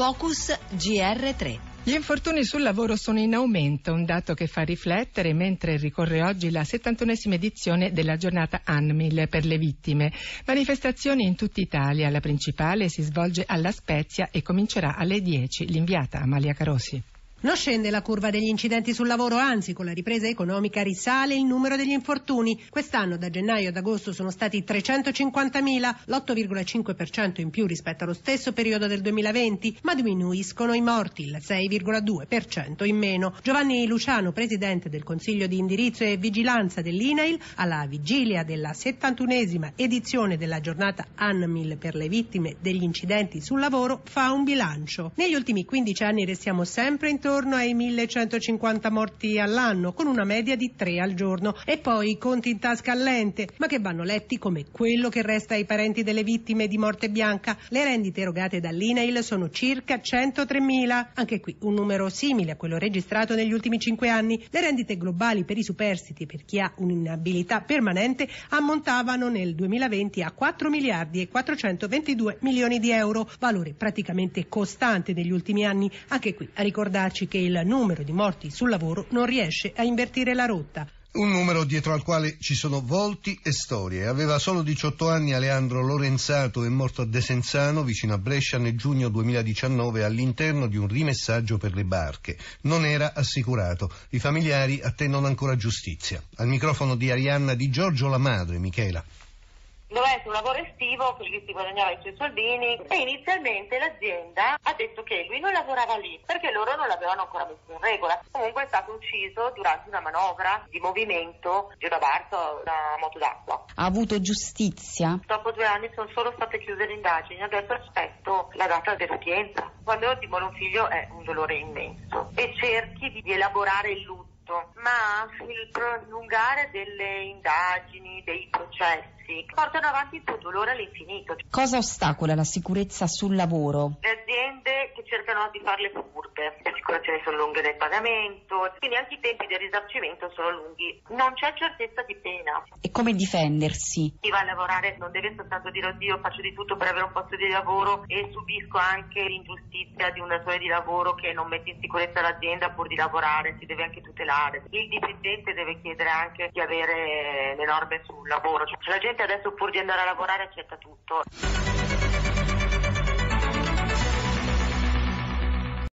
Focus GR3. Gli infortuni sul lavoro sono in aumento, un dato che fa riflettere mentre ricorre oggi la 71esima edizione della giornata ANMIL per le vittime. Manifestazioni in tutta Italia, la principale si svolge alla Spezia e comincerà alle 10. L'inviata Amalia Carosi. Non scende la curva degli incidenti sul lavoro, anzi con la ripresa economica risale il numero degli infortuni. Quest'anno da gennaio ad agosto sono stati 350.000, l'8,5% in più rispetto allo stesso periodo del 2020, ma diminuiscono i morti, il 6,2% in meno. Giovanni Luciano, presidente del Consiglio di indirizzo e vigilanza dell'INAIL, alla vigilia della 71esima edizione della giornata ANMIL per le vittime degli incidenti sul lavoro, fa un bilancio. Negli ultimi 15 anni restiamo sempre intorno intorno ai 1150 morti all'anno, con una media di 3 al giorno. E poi conti in tasca all'ente, ma che vanno letti come quello che resta ai parenti delle vittime di morte bianca. Le rendite erogate dall'INAIL sono circa 103.000, anche qui un numero simile a quello registrato negli ultimi 5 anni. Le rendite globali per i superstiti per chi ha un'inabilità permanente ammontavano nel 2020 a 4 miliardi e 422 milioni di euro, valore praticamente costante negli ultimi anni, anche qui a ricordarci che il numero di morti sul lavoro non riesce a invertire la rotta. Un numero dietro al quale ci sono volti e storie. Aveva solo 18 anni Aleandro Lorenzato, è morto a Desenzano, vicino a Brescia, nel giugno 2019 all'interno di un rimessaggio per le barche. Non era assicurato. I familiari attendono ancora giustizia. Al microfono di Arianna Di Giorgio la madre, Michela doveva essere un lavoro estivo, così si guadagnava i suoi soldini e inizialmente l'azienda ha detto che lui non lavorava lì perché loro non l'avevano ancora messo in regola. Comunque è stato ucciso durante una manovra di movimento di una barca, una moto d'acqua. Ha avuto giustizia? Dopo due anni sono solo state chiuse le indagini, adesso aspetto la data dell'udienza. Quando ti muore un figlio è un dolore immenso e cerchi di elaborare il lutto ma il prolungare delle indagini, dei processi, portano avanti il tuo dolore all'infinito. Cosa ostacola la sicurezza sul lavoro? Le aziende che cercano di farle furbe, le assicurazioni sono lunghe nel pagamento, quindi anche i tempi del risarcimento sono lunghi. Non c'è certezza di pena. E come difendersi? Chi va a lavorare non deve soltanto dire oddio faccio di tutto per avere un posto di lavoro e subisco anche l'ingiustizia di un datore di lavoro che non mette in sicurezza l'azienda pur di lavorare, si deve anche tutelare. Il dipendente deve chiedere anche di avere le norme sul lavoro, cioè la gente adesso pur di andare a lavorare accetta tutto.